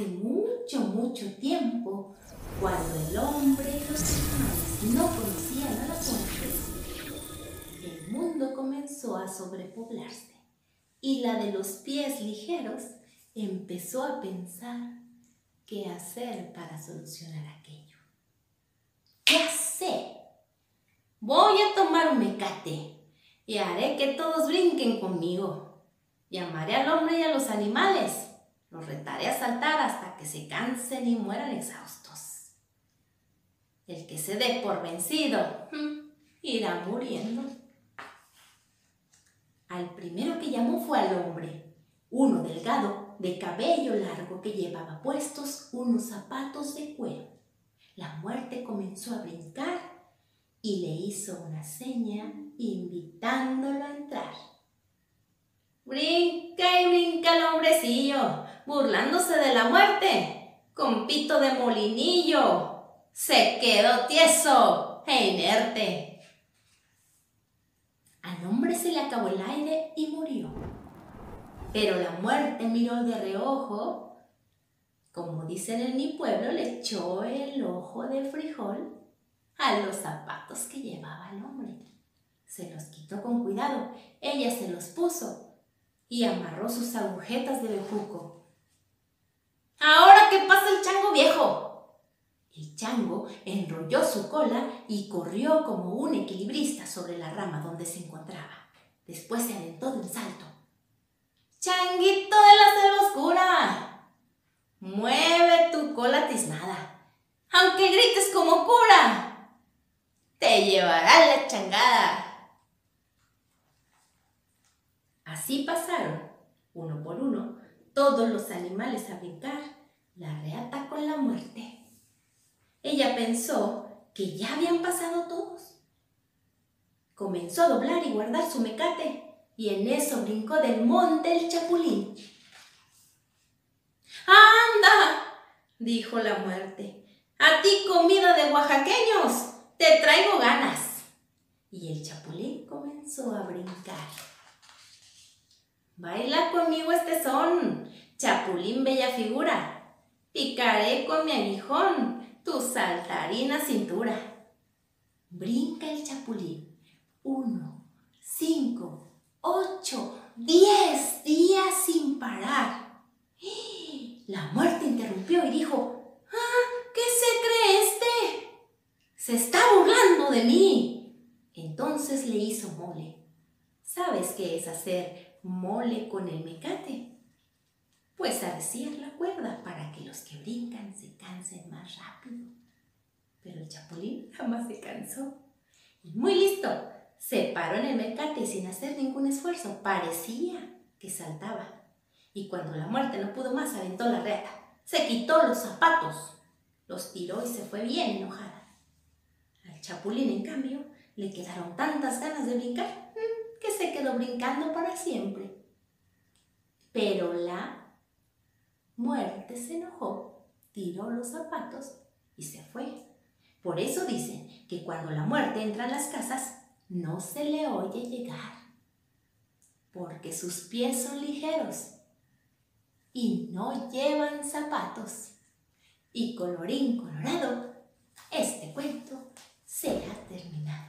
Hace mucho, mucho tiempo, cuando el hombre y los animales no conocían a la muerte, el mundo comenzó a sobrepoblarse y la de los pies ligeros empezó a pensar qué hacer para solucionar aquello. ¿Qué sé? Voy a tomar un mecate y haré que todos brinquen conmigo. Llamaré al hombre y a los animales los retaré a saltar hasta que se cansen y mueran exhaustos. El que se dé por vencido hmm, irá muriendo. Al primero que llamó fue al hombre, uno delgado, de cabello largo, que llevaba puestos unos zapatos de cuero. La muerte comenzó a brincar y le hizo una seña invitándolo a entrar. Brinca y brinca el hombrecillo, burlándose de la muerte, con pito de molinillo. Se quedó tieso e inerte. Al hombre se le acabó el aire y murió. Pero la muerte miró de reojo. Como dicen en mi pueblo, le echó el ojo de frijol a los zapatos que llevaba el hombre. Se los quitó con cuidado, ella se los puso y amarró sus agujetas de bejuco. Ahora qué pasa el chango viejo. El chango enrolló su cola y corrió como un equilibrista sobre la rama donde se encontraba. Después se aventó de un salto. ¡Changuito de la selva oscura! Mueve tu cola tiznada, aunque grites como cura. Te llevará la changada. Así pasaron, uno por uno, todos los animales a brincar, la reata con la muerte. Ella pensó que ya habían pasado todos. Comenzó a doblar y guardar su mecate y en eso brincó del monte el chapulín. ¡Anda! dijo la muerte. A ti comida de oaxaqueños, te traigo ganas. Y el chapulín comenzó a brincar. Baila conmigo este son, chapulín bella figura. Picaré con mi aguijón tu saltarina cintura. Brinca el chapulín. Uno, cinco, ocho, diez días sin parar. La muerte interrumpió y dijo, ¿Ah, ¿qué se cree este? Se está burlando de mí. Entonces le hizo mole. ¿Sabes qué es hacer mole con el mecate? Pues arciar la cuerda para que los que brincan se cansen más rápido. Pero el chapulín jamás se cansó. Y muy listo, se paró en el mecate sin hacer ningún esfuerzo. Parecía que saltaba. Y cuando la muerte no pudo más, aventó la reata. Se quitó los zapatos, los tiró y se fue bien enojada. Al chapulín, en cambio, le quedaron tantas ganas de brincar brincando para siempre. Pero la muerte se enojó, tiró los zapatos y se fue. Por eso dicen que cuando la muerte entra en las casas, no se le oye llegar, porque sus pies son ligeros y no llevan zapatos. Y colorín colorado, este cuento se ha terminado.